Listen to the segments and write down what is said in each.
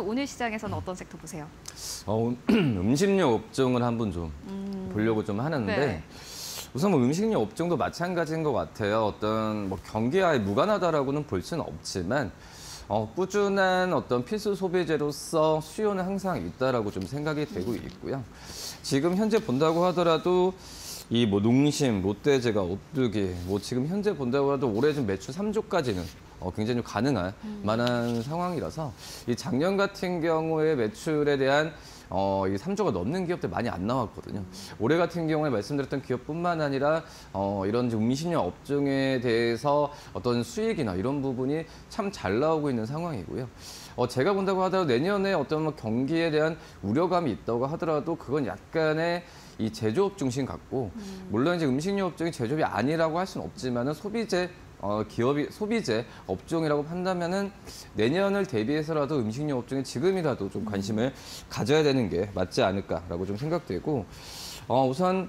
오늘 시장에서는 어떤 섹터 보세요? 어, 음식료 업종을 한번 좀 보려고 좀 하는데 네. 우선 뭐 음식료 업종도 마찬가지인 것 같아요. 어떤 뭐 경기와의 무관하다라고는 볼 수는 없지만 어, 꾸준한 어떤 필수 소비재로서 수요는 항상 있다라고 좀 생각이 되고 있고요. 지금 현재 본다고 하더라도 이 뭐 농심, 롯데제가, 오뚜기, 뭐 지금 현재 본다고 해도 올해 좀 매출 3조까지는 어, 굉장히 좀 가능할 만한 상황이라서 이 작년 같은 경우에 매출에 대한 어, 이 3조가 넘는 기업들 많이 안 나왔거든요. 올해 같은 경우에 말씀드렸던 기업뿐만 아니라 어, 이런 음식료 업종에 대해서 어떤 수익이나 이런 부분이 참 잘 나오고 있는 상황이고요. 어, 제가 본다고 하더라도 내년에 어떤 뭐 경기에 대한 우려감이 있다고 하더라도 그건 약간의 이 제조업 중심 같고 물론 이제 음식료 업종이 제조업이 아니라고 할 수는 없지만은 소비재 어, 기업이 소비재 업종이라고 판다면은 내년을 대비해서라도 음식료 업종에 지금이라도 좀 관심을 가져야 되는 게 맞지 않을까라고 좀 생각되고 어, 우선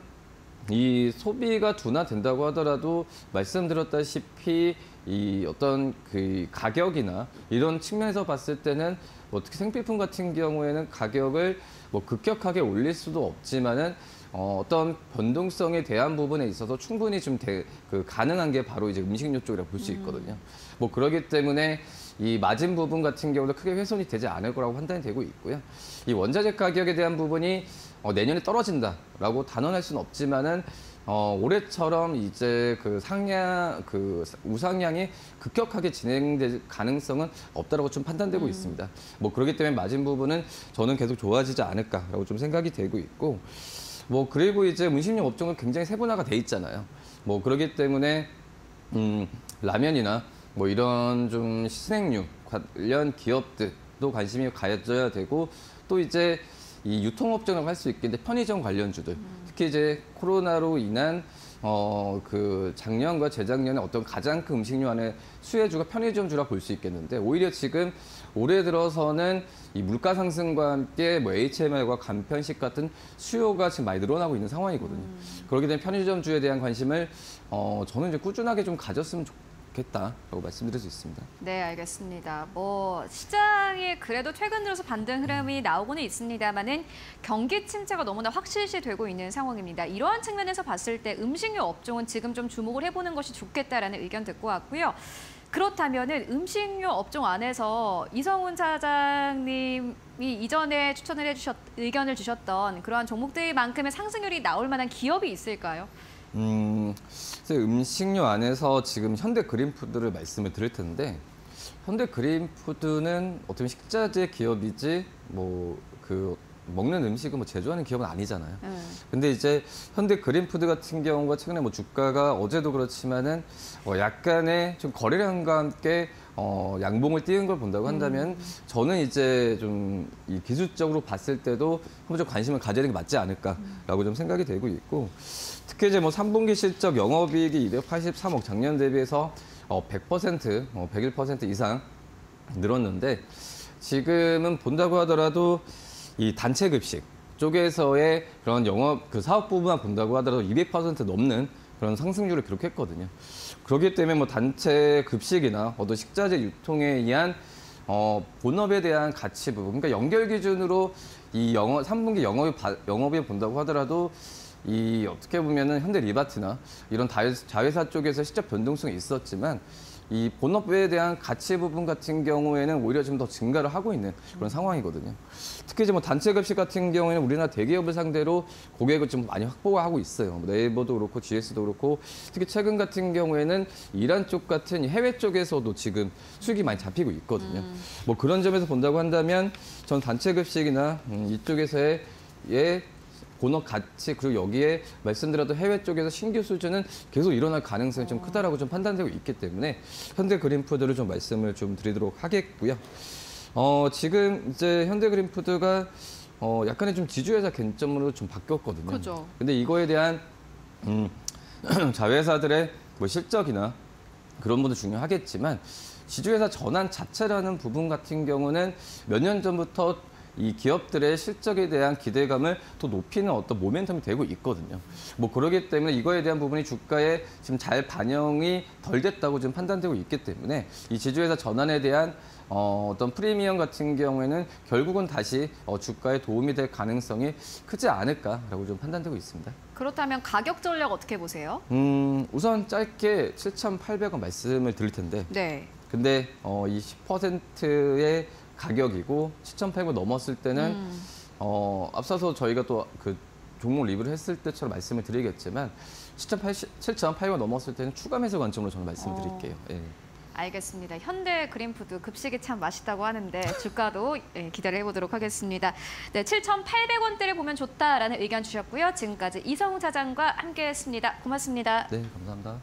이 소비가 둔화된다고 하더라도 말씀드렸다시피 이 어떤 그 가격이나 이런 측면에서 봤을 때는 뭐 특히 생필품 같은 경우에는 가격을 뭐 급격하게 올릴 수도 없지만은 어, 어떤 변동성에 대한 부분에 있어서 충분히 좀 대, 그 가능한 게 바로 이제 음식료 쪽이라고 볼 수 있거든요. 뭐 그러기 때문에 이 마진 부분 같은 경우도 크게 훼손이 되지 않을 거라고 판단이 되고 있고요. 이 원자재 가격에 대한 부분이 어, 내년에 떨어진다라고 단언할 수는 없지만은 어, 올해처럼 이제 그 상향, 그 우상향이 급격하게 진행될 가능성은 없다라고 좀 판단되고 있습니다. 뭐 그렇기 때문에 마진 부분은 저는 계속 좋아지지 않을까라고 좀 생각이 되고 있고 뭐 그리고 이제 음식료 업종은 굉장히 세분화가 돼 있잖아요. 뭐 그렇기 때문에 음, 라면이나 뭐 이런 좀 신행류 관련 기업들도 관심이 가져야 되고 또 이제 이 유통업종이라고 할 수 있겠는데 편의점 관련주들 특히 이제 코로나로 인한 어 그 작년과 재작년에 어떤 가장 큰 음식료 안에 수혜주가 편의점 주라 볼 수 있겠는데 오히려 지금 올해 들어서는 이 물가 상승과 함께 뭐 HMR과 간편식 같은 수요가 지금 많이 늘어나고 있는 상황이거든요. 그렇게 되면 편의점 주에 대한 관심을 어 저는 이제 꾸준하게 좀 가졌으면 좋겠 다라고 말씀드릴 수 있습니다. 네, 알겠습니다. 뭐 시장이 그래도 최근 들어서 반등 흐름이 나오고는 있습니다만은 경기 침체가 너무나 확실시 되고 있는 상황입니다. 이러한 측면에서 봤을 때 음식료 업종은 지금 좀 주목을 해보는 것이 좋겠다라는 의견 듣고 왔고요. 그렇다면 은 음식료 업종 안에서 이성훈 차장님이 이전에 추천을 해주셨 의견을 주셨던 그러한 종목들만큼의 상승률이 나올 만한 기업이 있을까요? 음, 음식료 안에서 지금 현대 그린푸드를 말씀을 드릴 텐데 현대 그린푸드는 어떻게 보면 식자재 기업이지 뭐그 먹는 음식을 뭐 제조하는 기업은 아니잖아요. 네. 근데 이제 현대 그린푸드 같은 경우가 최근에 뭐 주가가 어제도 그렇지만은 어 약간의 좀 거래량과 함께 어 양봉을 띄운 걸 본다고 한다면 저는 이제 좀 이 기술적으로 봤을 때도 한번 좀 관심을 가져야 되는 게 맞지 않을까라고 좀 생각이 되고 있고 특히 이제 뭐 3분기 실적 영업이익이 283억 작년 대비해서 어100%어101% 이상 늘었는데 지금은 본다고 하더라도 이 단체 급식 쪽에서의 그런 영업 그 사업 부분만 본다고 하더라도 200% 넘는 그런 상승률을 기록했거든요. 그렇기 때문에 뭐 단체 급식이나 어떤 식자재 유통에 의한 어, 본업에 대한 가치 부분, 그러니까 연결 기준으로 이 영업 3분기 영업이 바- 영업이 본다고 하더라도 이 어떻게 보면은 현대 리바트나 이런 자회사 쪽에서 시적 변동성이 있었지만 이 본업에 대한 가치 부분 같은 경우에는 오히려 좀 더 증가를 하고 있는 그런 상황이거든요. 특히 이제 뭐 단체 급식 같은 경우에는 우리나라 대기업을 상대로 고객을 좀 많이 확보하고 있어요. 뭐 네이버도 그렇고 GS도 그렇고 특히 최근 같은 경우에는 이란 쪽 같은 해외 쪽에서도 지금 수익이 많이 잡히고 있거든요. 뭐 그런 점에서 본다고 한다면 전 단체 급식이나 음, 이쪽에서의 예 본업 가치 그리고 여기에 말씀드렸던 해외 쪽에서 신규 수주는 계속 일어날 가능성이 좀 크다라고 좀 판단되고 있기 때문에 현대 그린푸드를 좀 말씀을 좀 드리도록 하겠고요. 어 지금 이제 현대 그린푸드가 어 약간의 좀 지주회사 견점으로 좀 바뀌었거든요. 그죠. 근데 이거에 대한 음, 자회사들의 뭐 실적이나 그런 분도 중요하겠지만 지주회사 전환 자체라는 부분 같은 경우는 몇 년 전부터 이 기업들의 실적에 대한 기대감을 더 높이는 어떤 모멘텀이 되고 있거든요. 뭐 그러기 때문에 이거에 대한 부분이 주가에 지금 잘 반영이 덜 됐다고 지금 판단되고 있기 때문에 이 지주회사 전환에 대한 어, 어떤 프리미엄 같은 경우에는 결국은 다시 어, 주가에 도움이 될 가능성이 크지 않을까라고 좀 판단되고 있습니다. 그렇다면 가격 전략 어떻게 보세요? 음, 우선 짧게 7,800원 말씀을 드릴 텐데 네. 근데 어, 이 10%의 가격이고 7,800원 넘었을 때는 음. 어, 앞서서 저희가 또 그 종목 리뷰를 했을 때처럼 말씀을 드리겠지만 7,800원 넘었을 때는 추가 매수 관점으로 저는 말씀을 어. 드릴게요. 예. 알겠습니다. 현대 그린푸드 급식이 참 맛있다고 하는데 주가도 예, 기대를 해보도록 하겠습니다. 네, 7,800원대를 보면 좋다라는 의견 주셨고요. 지금까지 이성우 차장과 함께했습니다. 고맙습니다. 네, 감사합니다.